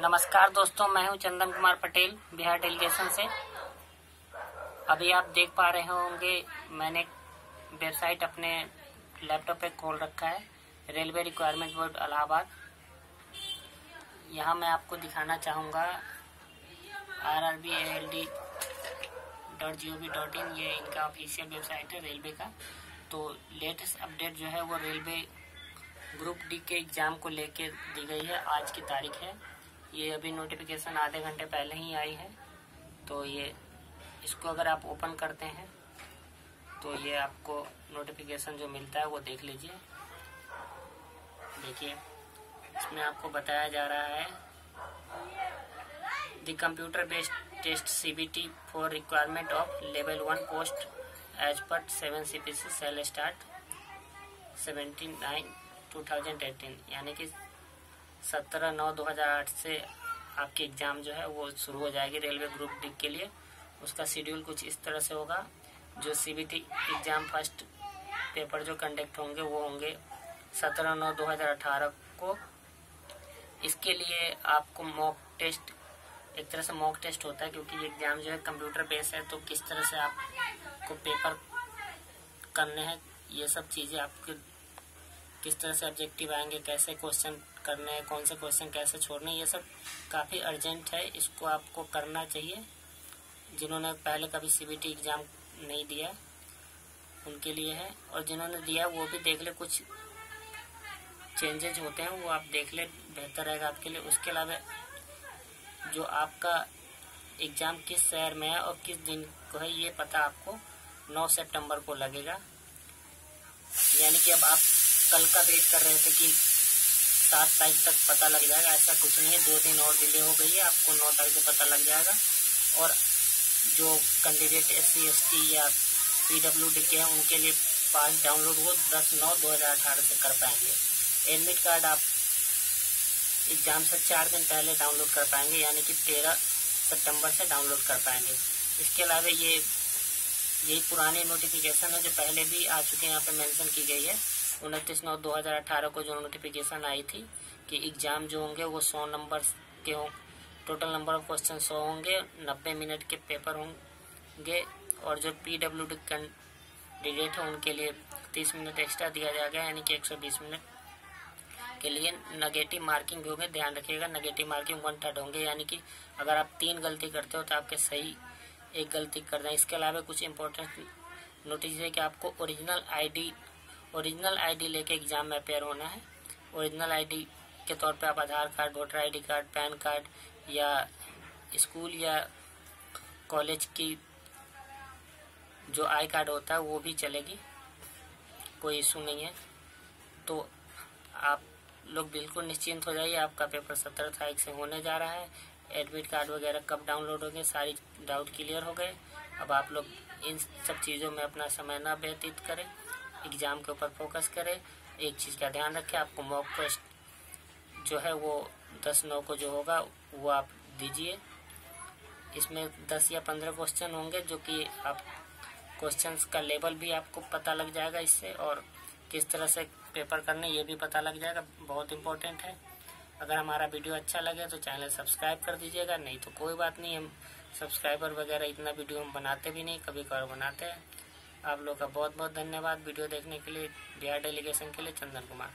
नमस्कार दोस्तों, मैं हूँ चंदन कुमार पटेल, बिहार डेलीगेशन से। अभी आप देख पा रहे होंगे, मैंने वेबसाइट अपने लैपटॉप पे खोल रखा है रेलवे रिक्वायरमेंट बोर्ड इलाहाबाद। यहाँ मैं आपको दिखाना चाहूँगा R R B L D dot G O V dot in ये इनका ऑफिशियल वेबसाइट है रेलवे का। तो लेटेस्ट अपडेट जो है, वो रेलवे ग्रुप डी के एग्ज़ाम को लेके दी गई है, आज की तारीख है। ये अभी नोटिफिकेशन आधे घंटे पहले ही आई है। तो ये, इसको अगर आप ओपन करते हैं तो ये आपको नोटिफिकेशन जो मिलता है वो देख लीजिए। देखिए, इसमें आपको बताया जा रहा है the computer based test CBT for requirement of level one post age पर seven CPC cell start seventy nine two thousand eighteen यानी कि सत्रह नौ दो हज़ार आठ से आपकी एग्ज़ाम जो है वो शुरू हो जाएगी रेलवे ग्रुप डी के लिए। उसका शेड्यूल कुछ इस तरह से होगा। जो सीबीटी एग्ज़ाम फ़र्स्ट पेपर जो कंडक्ट होंगे, वो होंगे सत्रह नौ दो हज़ार अठारह को। इसके लिए आपको मॉक टेस्ट एक तरह से मॉक टेस्ट होता है क्योंकि एग्ज़ाम जो है कंप्यूटर बेस्ड है तो किस तरह से आपको पेपर करने हैं, ये सब चीज़ें आपके किस तरह से ऑब्जेक्टिव आएँगे, कैसे क्वेश्चन करने हैं, कौन से क्वेश्चन कैसे छोड़ने ये सब काफ़ी अर्जेंट है। इसको आपको करना चाहिए। जिन्होंने पहले कभी सीबीटी एग्ज़ाम नहीं दिया, उनके लिए है। और जिन्होंने दिया, वो भी देख ले कुछ चेंजेज होते हैं, वो आप देख ले, बेहतर रहेगा आपके लिए। उसके अलावा, जो आपका एग्ज़ाम किस शहर में है और किस दिन को है, ये पता आपको। 9 सितंबर को लगेगा। यानी कि अब आप कल का वेट कर रहे थे कि सात तारीख तक पता लग जाएगा। ऐसा कुछ नहीं है, दो दिन और डिले हो गई है, आपको नौ तारीख को पता लग जाएगा। और जो कैंडिडेट एस सी या पी डब्ल्यू डी के हैं, उनके लिए पास डाउनलोड वो दस नौ दो हज़ार अठारह से कर पाएँगे। एडमिट कार्ड आप एग्ज़ाम से चार दिन पहले डाउनलोड कर पाएँगे, यानी कि तेरह सितंबर से डाउनलोड कर पाएँगे। इसके अलावा ये, यही पुराने नोटिफिकेशन है जो पहले भी आ चुके हैं, यहाँ पे मेंशन की गई है। उनतीस नौ दो हज़ार अठारह को जो नोटिफिकेशन आई थी कि एग्ज़ाम जो होंगे वो सौ नंबर के हों टोटल नंबर ऑफ़ क्वेश्चन सौ होंगे, नब्बे मिनट के पेपर होंगे और जो पी डब्ल्यू डी कैंडिडेट है उनके लिए तीस मिनट एक्स्ट्रा दिया जाएगा यानी कि एक सौ बीस मिनट के लिए नेगेटिव मार्किंग भी होंगे। ध्यान रखिएगा नेगेटिव मार्किंग वन थर्ड होंगे, यानी कि अगर आप तीन गलती करते हो तो आपके सही एक गलती कर दें। इसके अलावा कुछ इंपॉर्टेंट नोटिस है कि आपको ओरिजिनल आईडी ओरिजिनल आईडी लेके एग्ज़ाम में अपेयर होना है। ओरिजिनल आईडी के तौर पे आप Aadhaar card, voter ID card, PAN card या स्कूल या कॉलेज की जो आई कार्ड होता है, वो भी चलेगी। कोई इशू नहीं है। तो आप लोग बिल्कुल निश्चिंत हो जाइए। आपका पेपर सत्रह तारीख से होने जा रहा है। एडमिट कार्ड वगैरह कब डाउनलोड हो गए सारी डाउट क्लियर हो गए। अब आप लोग इन सब चीज़ों में अपना समय ना व्यतीत करें। एग्ज़ाम के ऊपर फोकस करें, एक चीज़ का ध्यान रखें, आपको मॉक टेस्ट जो है वो दस नौ को जो होगा, वो आप दीजिए। इसमें दस या पंद्रह क्वेश्चन होंगे जो कि आप क्वेश्चंस का लेवल भी आपको पता लग जाएगा इससे और किस तरह से पेपर करने ये भी पता लग जाएगा, बहुत इम्पोर्टेंट है। अगर हमारा वीडियो अच्छा लगे तो चैनल सब्सक्राइब कर दीजिएगा, नहीं तो कोई बात नहीं, हम सब्सक्राइबर वगैरह इतना वीडियो हम बनाते भी नहीं कभी कभार बनाते हैं। आप लोग का बहुत बहुत धन्यवाद। वीडियो देखने के लिए बिहार डेलीगेशन के लिए, चंदन कुमार।